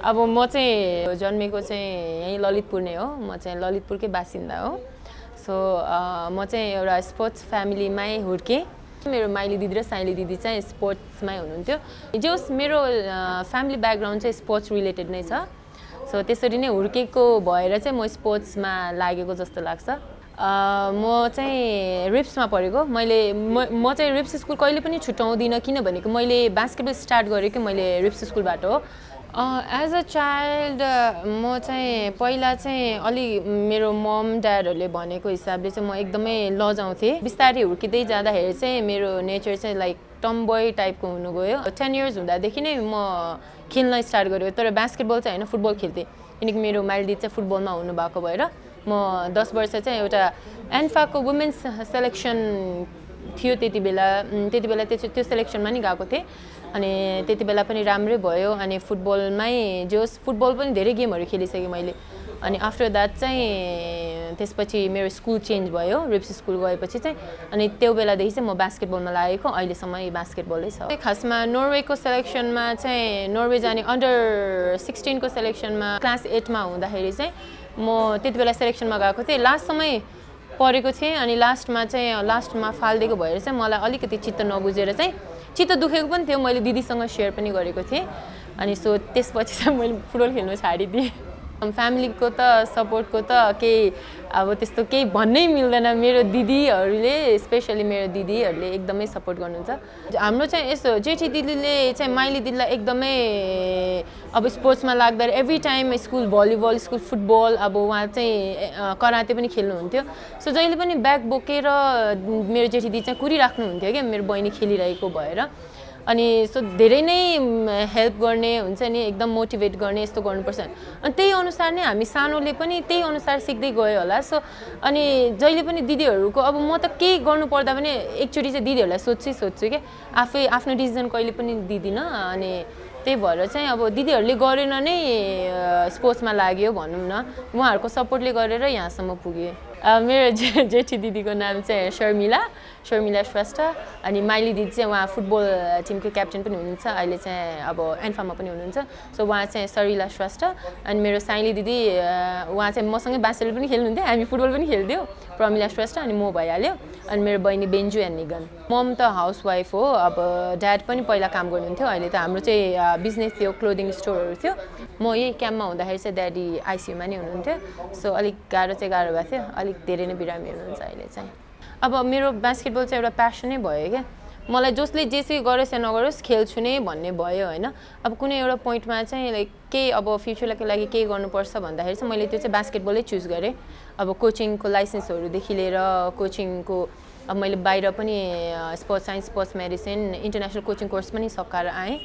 अब म चाहिँ जन्मेको चाहिँ यहीँ ललितपुर नै हो। म चाहिँ ललितपुरकै बासिन्दा हो। सो म चाहिँ एउटा स्पोर्ट्स फ्यामिलीमै हुर्केँ मेरो माइली दिदी र साइली दिदी चाहिँ स्पोर्ट्समै हुनुहुन्थ्यो। जे मेरो फ्यामिली ब्याकग्राउन्ड चाहिँ स्पोर्ट्स रिलेटेड नै छ। सो त्यसरी नै हुर्केको भएर चाहिँ म स्पोर्ट्समा लागेको जस्तो लाग्छ। म चाहिँ रिप्समा पढेको। मैले म म चाहिँ रिप्स स्कुल कहिले पनि छुट्याउँदिनँ किनभनेको मैले बास्केटबल स्टार्ट गरेको मैले रिप्स स्कुलबाट हो। एज अ चाइल्ड म चाहिँ पहिला चाहिँ अलि मेरो मम ड्याडहरूले भनेको हिसाबले चाहिँ म एकदमै लजाउँथेँ। बिस्तारै हुर्किँदै जाँदाखेरि चाहिँ मेरो नेचर चाहिँ लाइक टम्बोय टाइपको हुनु गयो टेन इयर्स हुँदादेखि नै म खेल्न स्टार्ट गरेँ तर बास्केटबल चाहिँ होइन फुटबल खेल्थेँ। किनकि मेरो माइलदी चाहिँ फुटबलमा हुनुभएको भएर म दस वर्ष चाहिँ एउटा एन्फाको वुमेन्स सेलेक्सन थियो त्यति बेला त्यति बेला त्यो त्यो सेलेक्सनमा नि गएको थिएँ। अनि त्यति बेला पनि राम्रै भयो अनि फुटबलमै जोस् फुटबल पनि धेरै गेमहरू खेलिसकेँ मैले। अनि आफ्टर द्याट चाहिँ त्यसपछि मेरो स्कुल चेन्ज भयो रिप्स स्कुल गएपछि चाहिँ। अनि त्यो बेलादेखि चाहिँ म बास्केटबलमा लागेको अहिलेसम्म बास्केटबलै छ। खासमा नर्वेको सेलेक्सनमा चाहिँ नर्वे जाने अन्डर सिक्सटिनको सेलेक्सनमा क्लास एटमा हुँदाखेरि चाहिँ म त्यति बेला सेलेक्सनमा गएको थिएँ। लास्टसम्मै पढेको थिएँ अनि लास्टमा चाहिँ लास्टमा फालिदिएको भएर चाहिँ मलाई अलिकति चित्त नबुझेर चाहिँ चित्त दुखेको पनि थियो। मैले दिदीसँग सेयर पनि गरेको थिएँ। अनि सो त्यसपछि चाहिँ मैले फुटबल खेल्नु छाडिदिएँ। फ्यामिलीको त सपोर्टको त केही अब त्यस्तो केही भन्नै मिल्दैन। मेरो दिदीहरूले स्पेसली मेरो दिदीहरूले एकदमै सपोर्ट गर्नुहुन्छ। हाम्रो चाहिँ यस्तो जेठी दिदीले चाहिँ माइली दिदीलाई एकदमै अब स्पोर्ट्समा लाग्दा every time school volleyball school football अब उहाँ चाहिँ कराते पनि खेल्नुहुन्थ्यो। सो जहिले पनि ब्याग बोकेर मेरो जेठी दिदी चाहिँ कुरिराख्नुहुन्थ्यो क्या मेरो बहिनी खेलिरहेको भएर। अनि सो धेरै नै हेल्प गर्ने हुन्छ नि एकदम मोटिभेट गर्ने यस्तो गर्नुपर्छ। अनि त्यही अनुसार नै हामी सानोले पनि त्यही अनुसार सिक्दै गयो होला। सो अनि जहिले पनि दिदीहरूको अब म त केही गर्नु पर्दा पनि एकचोटि चाहिँ दिदीहरूलाई सोध्छु सोध्छु क्या आफै आफ्नो डिसिजन कहिले पनि दिँदिनँ। अनि त्यही भएर चाहिँ अब दिदीहरूले गरेन नै स्पोर्ट्समा लाग्यो भनौँ न। उहाँहरूको सपोर्टले गरेर यहाँसम्म पुगेँ। मेरो जे जेठी दिदीको नाम चाहिँ शर्मिला शर्मिला श्रेष्ठ अनि माइली दिदी चाहिँ उहाँ फुटबल टिमको क्याप्टेन पनि हुनुहुन्छ अहिले चाहिँ अब एन्फामा पनि हुनुहुन्छ। सो उहाँ चाहिँ सरिला श्रेष्ठ अनि मेरो साइली दिदी उहाँ चाहिँ मसँगै बास्केटबल पनि खेल्नुहुन्थ्यो हामी फुटबल पनि खेल्थ्यौँ प्रमिला श्रेष्ठ अनि म भइहाल्यो अनि मेरो बहिनी बेन्जु एन्ड निगन। मम त हाउसवाइफ हो अब ड्याड पनि पहिला काम गर्नुहुन्थ्यो अहिले त हाम्रो चाहिँ बिजनेस थियो क्लोदिङ स्टोरहरू थियो। म यही क्याम्पमा हुँदाखेरि चाहिँ ड्याडी आइसियुमा नै हुनुहुन्थ्यो। सो अलिक गाह्रो चाहिँ गाह्रो भएको थियो अलिक धेरै नै बिरामी हुनुहुन्छ अहिले चाहिँ। अब मेरो बास्केटबल चाहिँ एउटा प्यासनै भयो क्या। मलाई जसले जेसै गरोस् या नगरोस् खेल्छु नै भन्ने भयो होइन। अब कुनै एउटा पोइन्टमा चाहिँ लाइक केही अब फ्युचरको लागि केही गर्नुपर्छ भन्दाखेरि चाहिँ मैले त्यो चाहिँ बास्केटबलै चुज गरेँ। अब कोचिङको लाइसेन्सहरूदेखि लिएर कोचिङको अब मैले बाहिर पनि sports science sports medicine international coaching course पनि सकाएर आएँ।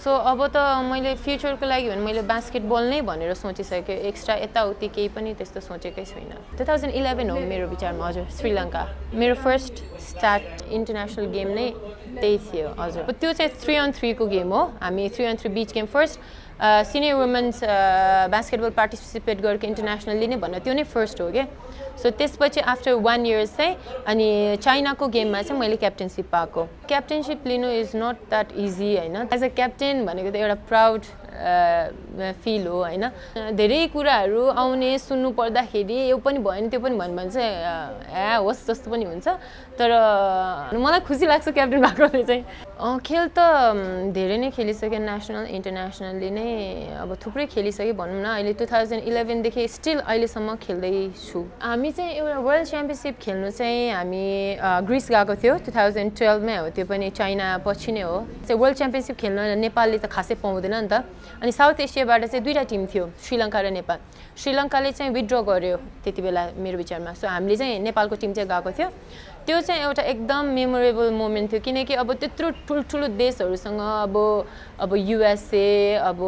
सो अब त मैले फ्युचरको लागि भने मैले बास्केटबल नै भनेर सोचिसकेँ एक्स्ट्रा यताउति केही पनि त्यस्तो सोचेकै छुइनँ टु थाउजन्ड इलेभेन हो मेरो विचारमा हजुर श्रीलङ्का। मेरो फर्स्ट स्टार्ट इन्टरनेसनल गेम नै त्यही थियो हजुर। त्यो चाहिँ थ्री अन थ्रीको गेम हो। हामी three on three beach game first senior women's basketball participate गरेको इन्टरनेसनल्ली नै भन्दा त्यो नै फर्स्ट हो क्या सो त्यसपछि आफ्टर वान इयर्स चाहिँ अनि चाइनाको गेममा चाहिँ मैले क्याप्टेनसिप पाएको। क्याप्टेनसिप लिनु इज नट द्याट इजी होइन? एज अ क्याप्टेन भनेको त एउटा प्राउड फिल हो होइन? धेरै कुराहरू आउने सुन्नु पर्दाखेरि यो पनि भयो नि त्यो पनि भन्यो भने चाहिँ ए होस् जस्तो पनि हुन्छ। तर मलाई खुसी लाग्छ क्याप्टेन भएकोले चाहिँ। खेल त धेरै नै खेलिसकेँ नेसनल इन्टरनेसनल्ली नै अब थुप्रै खेलिसकेँ भनौँ न। अहिले टु थाउजन्ड इलेभेनदेखि स्टिल अहिलेसम्म खेल्दैछु। हामी चाहिँ एउटा वर्ल्ड च्याम्पियनसिप खेल्नु चाहिँ हामी ग्रिस गएको थियो टु थाउजन्ड टुवेल्भमै हो। त्यो पनि चाइना पछि नै हो। चाहिँ वर्ल्ड च्याम्पियनसिप खेल्न नेपालले त खासै पाउँदैन नि त। अनि साउथ एसियाबाट चाहिँ दुईवटा टिम थियो श्रीलङ्का र नेपाल। श्रीलङ्काले चाहिँ विथड्र गर्यो त्यति बेला मेरो विचारमा। सो हामीले चाहिँ नेपालको टिम चाहिँ गएको थियो। त्यो चाहिँ एउटा एकदम मेमोरेबल मोमेन्ट थियो। किनकि अब त्यत्रो ठुल्ठुलो देशहरूसँग अब अब युएसए अब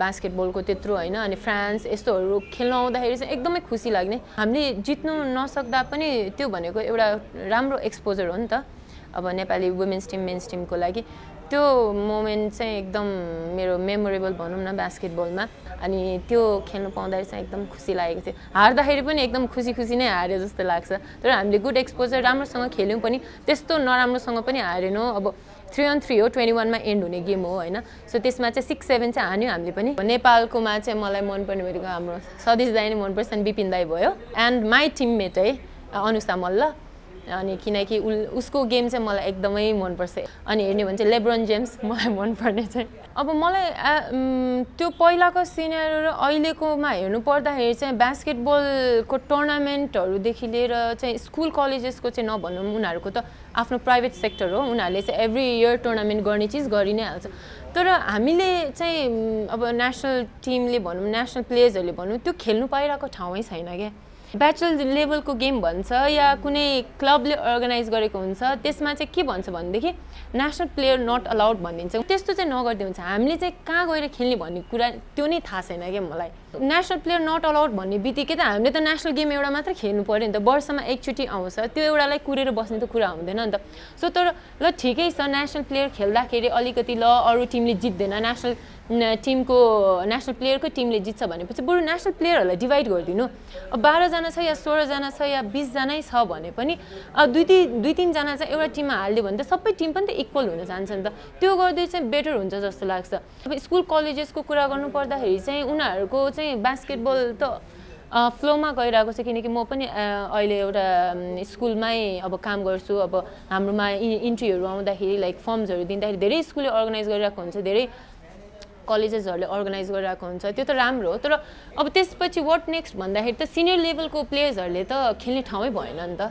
बास्केटबलको त्यत्रो होइन अनि फ्रान्स यस्तोहरू खेल्न आउँदाखेरि चाहिँ एकदमै खुसी लाग्ने। हामीले जित्नु नसक्दा पनि त्यो भनेको एउटा राम्रो एक्सपोजर हो नि त अब नेपाली वुमेन्स टिम मेन्स टिमको लागि। त्यो मोमेन्ट चाहिँ एकदम मेरो मेमोरेबल भनौँ न बास्केटबलमा अनि त्यो खेल्नु पाउँदाखेरि चाहिँ एकदम खुसी लागेको थियो। हार्दाखेरि पनि एकदम खुसी खुसी नै हार्यो जस्तो लाग्छ। तर हामीले गुड एक्सपोजर राम्रोसँग खेल्यौँ पनि त्यस्तो नराम्रोसँग पनि हारेनौँ। अब थ्री अन थ्री हो ट्वेन्टी वानमा एन्ड हुने गेम हो होइन? सो त्यसमा चाहिँ सिक्स सेभेन चाहिँ हान्यो हामीले पनि। नेपालकोमा चाहिँ मलाई मनपर्ने भनेको हाम्रो सतीश दाई नै मनपर्छ अनि बिपिन दाई भयो। एन्ड माई टिममेट है अनुषा मल्ल। अनि किनकि उल उसको गेम चाहिँ मलाई एकदमै मनपर्छ। अनि हेर्ने भने चाहिँ लेब्रोन जेम्स मलाई मनपर्ने चाहिँ। अब मलाई त्यो पहिलाको सिनियर र अहिलेकोमा हेर्नु पर्दाखेरि चाहिँ बास्केटबलको टुर्नामेन्टहरूदेखि लिएर चाहिँ स्कुल कलेजेसको चाहिँ नभनौँ उनीहरूको त आफ्नो प्राइभेट सेक्टर हो। उनीहरूले चाहिँ एभ्री इयर टुर्नामेन्ट गर्ने चिज गरि नै हाल्छ। तर हामीले चाहिँ अब नेसनल टिमले भनौँ नेसनल प्लेयर्सहरूले भनौँ त्यो खेल्नु पाइरहेको ठाउँै छैन क्या। ब्याचलर लेभलको गेम भन्छ या कुनै क्लबले अर्गनाइज गरेको हुन्छ त्यसमा चाहिँ के भन्छ भनेदेखि नेसनल प्लेयर नट अलाउड भनिदिन्छ त्यस्तो चाहिँ नगरिदियो हुन्छ। हामीले चाहिँ कहाँ गएर खेल्ने भन्ने कुरा त्यो नै थाहा छैन क्या मलाई। नेसनल प्लेयर नट अलाउड भन्ने बित्तिकै त हामीले त नेसनल गेम एउटा मात्र खेल्नु पऱ्यो नि त। वर्षमा एकचोटि आउँछ। त्यो एउटालाई कुरेर बस्ने त कुरा हुँदैन नि त। सो तर ल ठिकै छ नेसनल प्लेयर खेल्दाखेरि अलिकति ल अरू टिमले जित्दैन। नेसनल टिमको नेसनल प्लेयरको टिमले जित्छ भनेपछि बरु नेसनल प्लेयरहरूलाई डिभाइड गरिदिनु। अब बाह्रजना छ या सोह्रजना छ या बिसजनै छ भने पनि दुई तिन दुई तिनजना चाहिँ एउटा टिममा हालिदियो भने त सबै टिम पनि त इक्वल हुन जान्छ नि त। त्यो गर्दै चाहिँ बेटर हुन्छ जस्तो लाग्छ। अब स्कुल कलेजेसको कुरा गर्नु पर्दाखेरि चाहिँ उनीहरूको चाहिँ बास्केटबल त फ्लोमा गइरहेको छ किनकि म पनि अहिले एउटा स्कुलमै अब काम गर्छु। अब हाम्रोमा इन्ट्रीहरू आउँदाखेरि लाइक फर्म्सहरू दिँदाखेरि धेरै स्कुलले अर्गनाइज गरिरहेको हुन्छ धेरै कलेजेसहरूले अर्गनाइज गरिरहेको हुन्छ। त्यो त राम्रो हो। तर अब त्यसपछि वाट नेक्स्ट भन्दाखेरि त सिनियर लेभलको प्लेयर्सहरूले त खेल्ने ठाउँै भएन नि त।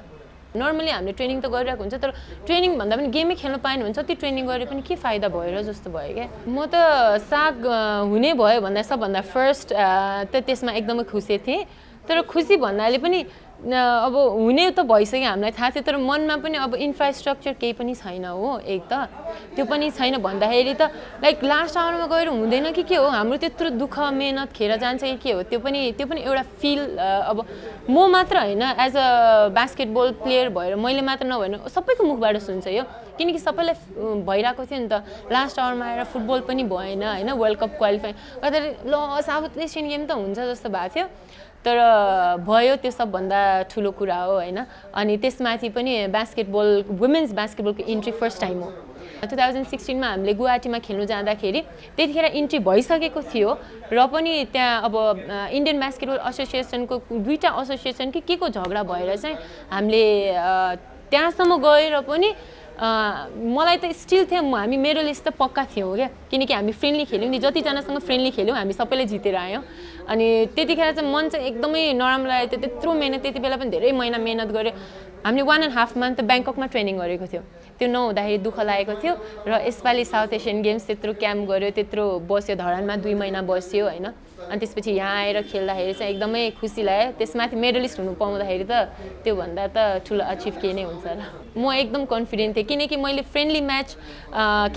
नर्मली हामीले ट्रेनिङ त गरिरहेको हुन्छ तर ट्रेनिङ भन्दा पनि गेमै खेल्नु पाएन भने त्यो ट्रेनिङ गरे पनि के फाइदा भयो र जस्तो भयो क्या? म त साग हुने भयो भन्दा सबभन्दा फर्स्ट त त्यसमा एकदमै खुसी थिएँ। तर खुसी भन्नाले पनि अब हुने त भइसक्यो हामीलाई थाहा थियो तर मनमा पनि अब इन्फ्रास्ट्रक्चर केही पनि छैन हो एक त। त्यो पनि छैन भन्दाखेरि त लाइक लास्ट आवरमा गएर हुँदैन कि के हो हाम्रो त्यत्रो दुःख मेहनत खेर जान्छ कि के हो त्यो पनि त्यो पनि एउटा फिल अब म मात्र होइन एज अ बास्केटबल प्लेयर भएर मैले मात्र नभएर सबैको मुखबाट सुन्छ यो। किनकि सबैलाई भइरहेको थियो नि त। लास्ट आवरमा आएर फुटबल पनि भएन होइन वर्ल्ड कप क्वालिफाई गर्दाखेरि ल साउथ एसियन गेम त हुन्छ जस्तो भएको थियो। तर भयो त्यो सबभन्दा ठुलो कुरा हो होइन? अनि त्यसमाथि पनि बास्केटबल वुमेन्स बास्केटबलको इन्ट्री फर्स्ट टाइम हो। टु थाउजन्ड सिक्सटिनमा हामीले गुवाहाटीमा खेल्नु जाँदाखेरि त्यतिखेर इन्ट्री भइसकेको थियो र पनि त्यहाँ अब इन्डियन बास्केटबल एसोसिएसनको दुईवटा एसोसिएसन कि के को झगडा भएर चाहिँ हामीले त्यहाँसम्म गएर पनि मलाई त स्टिल थियो हामी मेरो लिस्ट त पक्का थियौँ क्या? किनकि हामी फ्रेन्डली खेल्यौँ नि जतिजनासँग फ्रेन्डली खेल्यौँ हामी सबैले जितेर आयौँ। अनि त्यतिखेर चाहिँ मन चाहिँ एकदमै नराम्रो लागेको थियो त्यत्रो मिहिनेत त्यति बेला पनि धेरै महिना मिहिनेत गऱ्यो। हामीले वान एन्ड हाफ मन्थ ब्याङ्ककमा ट्रेनिङ गरेको थियो। त्यो नहुँदाखेरि दुःख लागेको थियो र यसपालि साउथ एसियन गेम्स त्यत्रो क्याम्प गऱ्यो त्यत्रो बस्यो धरानमा दुई महिना बस्यो होइन। अनि त्यसपछि यहाँ आएर खेल्दाखेरि चाहिँ एकदमै खुसी लाग्यो। त्यसमाथि मेडलिस्ट हुनु पाउँदाखेरि त त्योभन्दा त ठुलो अचिभ केही नै हुन्छ र म एकदम कन्फिडेन्ट थिएँ किनकि मैले फ्रेन्डली म्याच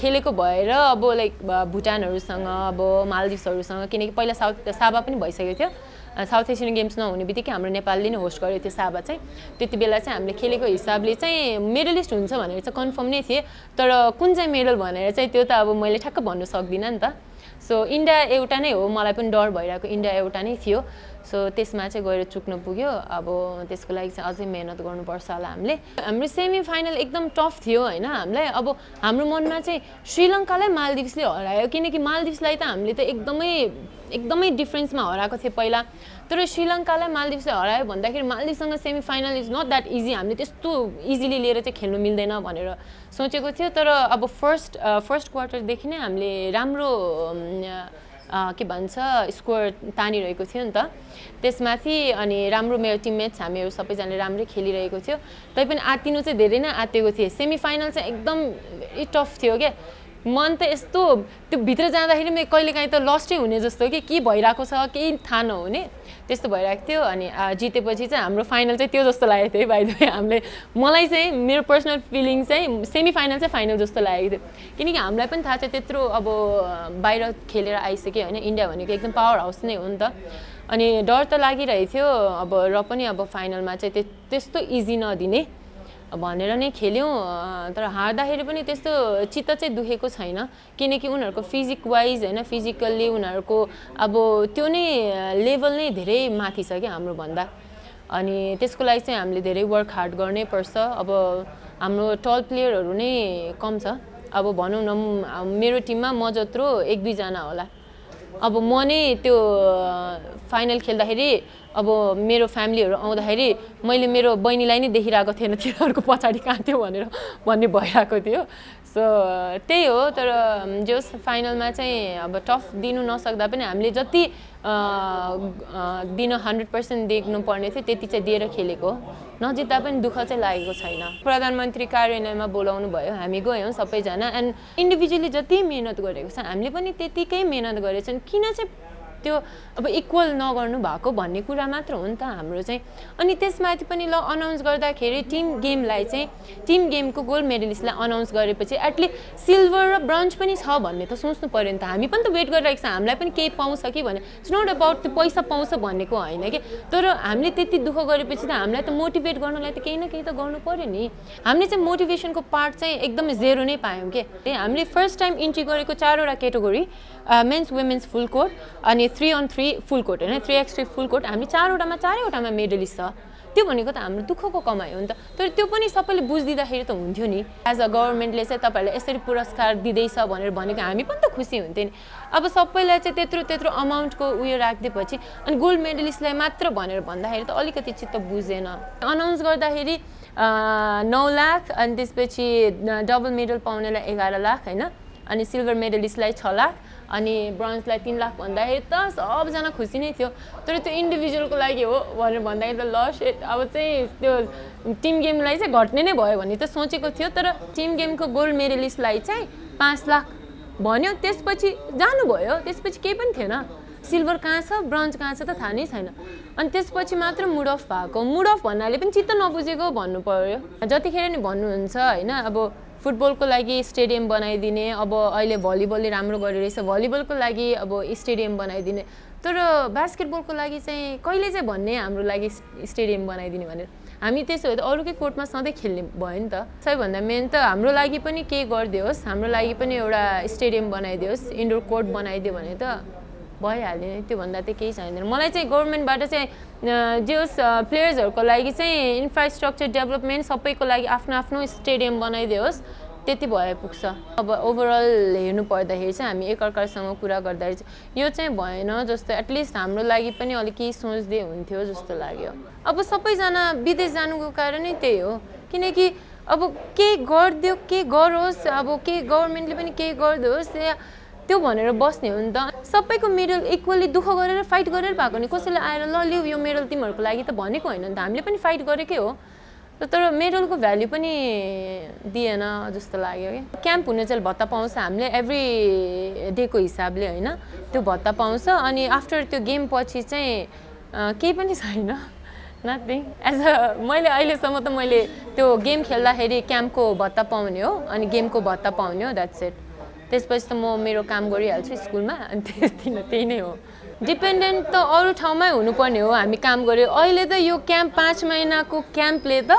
खेलेको भएर अब लाइक भुटानहरूसँग अब मालदिप्सहरूसँग किनकि पहिला साउथ साबा पनि भइसकेको थियो। साउथ एसियन गेम्स नहुने बित्तिकै हाम्रो नेपालले नै होस्ट गरेको थियो साबा चाहिँ। त्यति बेला चाहिँ हामीले खेलेको हिसाबले चाहिँ मेडलिस्ट हुन्छ भनेर चाहिँ कन्फर्म नै थिएँ। तर कुन चाहिँ मेडल भनेर चाहिँ त्यो त अब मैले ठ्याक्क भन्नु सक्दिनँ नि त। सो इन्डिया एउटा नै हो मलाई पनि डर भइरहेको इन्डिया एउटा नै थियो सो त्यसमा चाहिँ गएर चुक्नु पुग्यो। अब त्यसको लागि चाहिँ अझै मिहिनेत गर्नुपर्छ होला हामीले। हाम्रो सेमी फाइनल एकदम टफ थियो होइन हामीलाई। अब हाम्रो मनमा चाहिँ श्रीलङ्कालाई मालदिप्सले हरायो। किनकि मालदिप्सलाई त हामीले त एकदमै एकदमै डिफ्रेन्समा हराएको थियो पहिला। तर श्रीलङ्कालाई मालदिप्सले हरायो भन्दाखेरि मालदिप्ससँग semi final is not that easy हामीले त्यस्तो इजिली लिएर चाहिँ खेल्नु मिल्दैन भनेर सोचेको थियो। तर अब फर्स्ट फर्स्ट क्वार्टरदेखि नै हामीले राम्रो के भन्छ स्कोर तानिरहेको थियो नि त। त्यसमाथि अनि राम्रो मेरो टिममेट्स हामीहरू सबैजनाले राम्रै खेलिरहेको थियो। तैपनि आत्तिनु चाहिँ धेरै नै आत्तिएको थिएँ। सेमी फाइनल चाहिँ एकदम टफ थियो क्या मन त यस्तो त्यो भित्र जाँदाखेरि मैले कहिलेकाहीँ त लस्टै हुने जस्तो कि के भइरहेको छ केही थाहा नहुने। त्यस्तो भइरहेको थियो अनि जितेपछि चाहिँ हाम्रो फाइनल चाहिँ त्यो जस्तो लागेको थियो। भाइ हामीले मलाई चाहिँ मेरो पर्सनल फिलिङ चाहिँ सेमी फाइनल चाहिँ फाइनल जस्तो लागेको थियो। किनकि हामीलाई पनि थाहा छ त्यत्रो अब बाहिर खेलेर आइसक्यो होइन इन्डिया भनेको एकदम पावर हाउस नै हो नि त। अनि डर त लागिरहेको थियो। अब र पनि अब फाइनलमा चाहिँ त्यस्तो इजी नदिने। भनेर नै खेल्यौँ। तर हार्दाखेरि पनि त्यस्तो चित्त चाहिँ दुखेको छैन। किनकि उनीहरूको फिजिक वाइज होइन फिजिकल्ली उनीहरूको अब त्यो नै लेभल नै धेरै माथि छ क्या हाम्रोभन्दा। अनि त्यसको लागि चाहिँ हामीले धेरै वर्क हार्ड गर्नै पर्छ। अब हाम्रो टल प्लेयरहरू नै कम छ। अब भनौँ न मेरो टिममा म जत्रो एक दुईजना होला। अब म नै त्यो फाइनल खेल्दाखेरि अब मेरो फ्यामिलीहरू आउँदाखेरि मैले मेरो बहिनीलाई नै देखिरहेको थिएन तिनीहरूको पछाडि कहाँ थियो भनेर भन्ने भइरहेको थियो। सो त्यही हो तर जोस् फाइनलमा चाहिँ अब टफ दिनु नसक्दा पनि हामीले जति दिन हन्ड्रेड पर्सेन्ट देख्नुपर्ने थियो त्यति चाहिँ दिएर खेलेको नजित्दा पनि दुःख चाहिँ लागेको छैन। प्रधानमन्त्री कार्यालयमा बोलाउनु भयो हामी गयौँ सबैजना एन्ड इन्डिभिजुअली जति मिहिनेत गरेको छ हामीले पनि त्यतिकै मिहिनेत गरेछौँ किन चाहिँ त्यो अब इक्वल नगर्नु भएको भन्ने कुरा मात्र हो नि त हाम्रो चाहिँ। अनि त्यसमाथि पनि ल अनाउन्स गर्दाखेरि टिम गेमलाई चाहिँ टिम गेमको गोल्ड मेडलिस्टलाई अनाउन्स गरेपछि एटलिस्ट सिल्भर र ब्रन्ज पनि छ भन्ने त सोच्नु पऱ्यो नि त। हामी पनि त वेट गरिरहेको छ हामीलाई पनि केही पाउँछ कि भने इट्स नट अबाउट त्यो पैसा पाउँछ भनेको होइन कि। तर हामीले त्यति दुःख गरेपछि त हामीलाई त मोटिभेट गर्नलाई त केही न केही त गर्नु पऱ्यो नि। हामीले चाहिँ मोटिभेसनको पार्ट चाहिँ एकदमै जेरो नै पायौँ कि। हामीले फर्स्ट टाइम इन्ट्री गरेको चारवटा category men's women's full court अनि three on three full court होइन? Three X three full court हामी चारवटामा चारैवटामा मेडलिस्ट छ। त्यो भनेको त हाम्रो दुःखको कमाइ हो नि त। तर त्यो पनि सबैले बुझिदिँदाखेरि त हुन्थ्यो नि। एज अ गभर्मेन्टले चाहिँ तपाईँहरूलाई यसरी पुरस्कार दिँदैछ भनेर भनेको हामी पनि त खुसी हुन्थ्यो नि। अब सबैलाई चाहिँ त्यत्रो त्यत्रो अमाउन्टको उयो राखिदिएपछि अनि गोल्ड मेडलिस्टलाई मात्र भनेर भन्दाखेरि त अलिकति चित्त बुझेन। अनाउन्स गर्दाखेरि नौ लाख अनि त्यसपछि डबल मेडल पाउनेलाई एघार लाख होइन? अनि सिल्भर मेडलिस्टलाई छ लाख। अनि ब्रोन्जलाई तिन लाख भन्दाखेरि त सबजना खुसी नै थियो। तर त्यो इन्डिभिजुअलको लागि हो भनेर भन्दाखेरि त लस अब चाहिँ त्यो टिम गेमलाई चाहिँ घट्ने नै भयो भने त सोचेको थियो। तर टिम गेमको गोल्ड मेडलिस्टलाई चाहिँ पाँच लाख भन्यो। त्यसपछि जानुभयो। त्यसपछि केही पनि थिएन। सिल्भर कहाँ छ? ब्रन्ज कहाँ छ त थाहा नै छैन। अनि त्यसपछि मात्र मुड अफ भएको। मुड अफ भन्नाले पनि चित्त नबुझेको भन्नु पऱ्यो जतिखेर नि भन्नुहुन्छ होइन अब फुटबलको लागि स्टेडियम बनाइदिने अब अहिले भलिबलले राम्रो गरिरहेछ भलिबलको लागि अब स्टेडियम बनाइदिने। तर बास्केटबलको लागि चाहिँ कहिले चाहिँ भन्ने हाम्रो लागि स्टेडियम बनाइदिने भनेर। हामी त्यसो भए त अरूकै कोर्टमा सधैँ खेल्ने भयो नि त। सबैभन्दा मेन त हाम्रो लागि पनि केही गरिदियोस् हाम्रो लागि पनि एउटा स्टेडियम बनाइदियोस् इन्डोर कोर्ट बनाइदियो भने त भइहाल्यो नि त्योभन्दा चाहिँ केही चाहिँदैन मलाई चाहिँ गभर्मेन्टबाट चाहिँ जे होस् प्लेयर्सहरूको लागि चाहिँ इन्फ्रास्ट्रक्चर डेभलपमेन्ट सबैको लागि आफ्नो आफ्नो स्टेडियम बनाइदियोस् त्यति भए पुग्छ। अब ओभरअल हेर्नु पर्दाखेरि चाहिँ हामी एकअर्कासँग कुरा गर्दाखेरि चाहिँ यो चाहिँ भएन जस्तो एटलिस्ट हाम्रो लागि पनि अलिक केही सोच्दै हुन्थ्यो जस्तो लाग्यो। अब सबैजना विदेश जानुको कारणै त्यही हो। किनकि अब केही गरिदियो के गरोस् अब के गभर्मेन्टले पनि केही गरिदियोस् या त्यो भनेर बस्ने हो नि त। सबैको मेडल इक्वली दुःख गरेर फाइट गरेर भएको नि। कसैले आएर ल लिउ यो मेडल तिमीहरूको लागि त भनेको होइन नि त। हामीले पनि फाइट गरेकै हो। तर मेडलको भ्याल्यु पनि दिएन जस्तो लाग्यो कि क्याम्प हुने चाहिँ भत्ता पाउँछ हामीले एभ्री डेको हिसाबले होइन। त्यो भत्ता पाउँछ अनि आफ्टर त्यो गेम पछि चाहिँ केही पनि छैन। नथिङ एज अ मैले अहिलेसम्म त मैले त्यो गेम खेल्दाखेरि क्याम्पको भत्ता पाउने हो अनि गेमको भत्ता पाउने हो द्याट्स इट त्यसपछि त म मेरो काम गरिहाल्छु स्कुलमा अनि त्यति नै त्यही नै हो। डिपेन्डेन्ट त अरू ठाउँमै हुनुपर्ने हो हामी काम गऱ्यो अहिले त यो क्याम्प पाँच महिनाको क्याम्पले त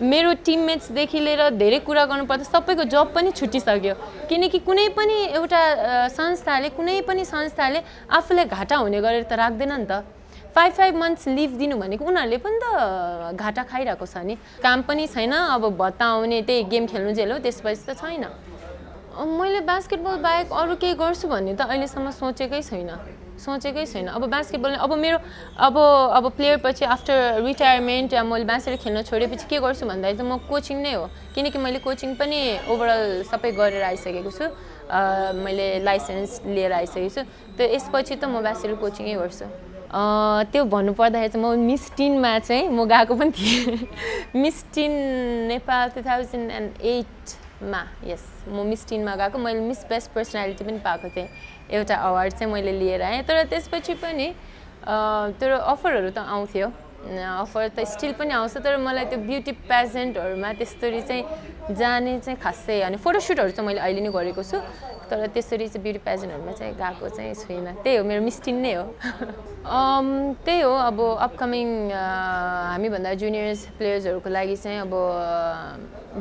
मेरो टिममेट्सदेखि लिएर धेरै कुरा गर्नुपर्दा सबैको जब पनि छुटिसक्यो। किनकि कुनै पनि एउटा संस्थाले कुनै पनि संस्थाले आफूलाई घाटा हुने गरेर त राख्दैन नि त। फाइभ फाइभ मन्थ्स लिभ दिनु भनेको उनीहरूले पनि त घाटा खाइरहेको छ नि। काम पनि छैन अब भत्ता आउने त्यही गेम खेल्नु जेल हो त्यसपछि त छैन। मैले बास्केटबल बाहेक अरू केही गर्छु भन्ने त अहिलेसम्म सोचेकै छैन। सोचेकै छैन। अब बास्केटबल अब मेरो अब अब प्लेयर पछि आफ्टर रिटायरमेन्ट या मैले बाँसेर खेल्न छोडेपछि के गर्छु भन्दाखेरि चाहिँ म कोचिङ नै हो। किनकि मैले कोचिङ पनि ओभरअल सबै गरेर आइसकेको छु। मैले लाइसेन्स लिएर आइसकेको छु। त्यो यसपछि त म बाँसेर कोचिङै गर्छु। त्यो भन्नुपर्दाखेरि चाहिँ म मिस टिनमा चाहिँ म गएको पनि थिएँ। Miss Teen Nepal two thousand and eight मा यस म मिस टिनमा गएको मैले मिस बेस्ट पर्सनालिटी पनि पाएको थिएँ। एउटा अवार्ड चाहिँ मैले लिएर आएँ। तर त्यसपछि पनि तर अफरहरू त आउँथ्यो। अफर त स्टिल पनि आउँछ तर मलाई त्यो ब्युटी पेजेन्टहरूमा त्यस्तरी चाहिँ जाने चाहिँ खासै अनि फोटोसुटहरू चाहिँ मैले अहिले नै गरेको छु तर त्यसरी चाहिँ ब्युटी पेजेन्टहरूमा चाहिँ गएको चाहिँ छुइनँ। त्यही हो मेरो मिस्टिन नै हो। त्यही हो अब अपकमिङ हामीभन्दा जुनियर्स प्लेयर्सहरूको लागि चाहिँ अब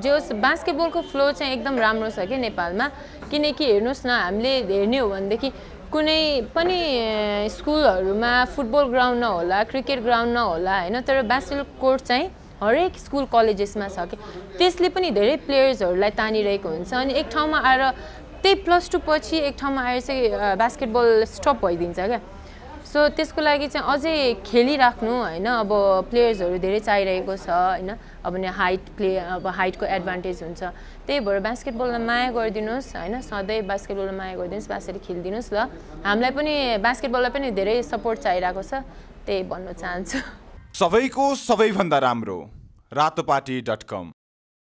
जो बास्केटबलको फ्लो चाहिँ एकदम राम्रो छ कि नेपालमा किनकि हेर्नुहोस् न हामीले हेर्ने हो भनेदेखि कुनै पनि स्कुलहरूमा फुटबल ग्राउन्ड नहोला क्रिकेट ग्राउन्ड नहोला होइन तर बास्केटबल कोर्ट चाहिँ हरेक स्कुल कलेजेसमा छ कि। त्यसले पनि धेरै प्लेयर्सहरूलाई तानिरहेको हुन्छ अनि एक ठाउँमा आएर त्यही प्लस टू पछि एक ठाउँमा आएर चाहिँ बास्केटबल स्टप भइदिन्छ क्या। सो त्यसको लागि चाहिँ अझै खेलिराख्नु होइन? अब प्लेयर्सहरू धेरै चाहिरहेको छ होइन? अब नि हाइट प्ले अब हाइटको एडभान्टेज हुन्छ। त्यही भएर बास्केटबललाई माया गरिदिनुहोस् होइन? सधैँ बास्केटबललाई माया गरिदिनुहोस् बास्केट खेलिदिनुहोस् ल। हामीलाई पनि बास्केटबललाई पनि धेरै सपोर्ट चाहिरहेको छ। त्यही भन्न चाहन्छु। सबैको सबैभन्दा राम्रो। रातोपाटी डट कम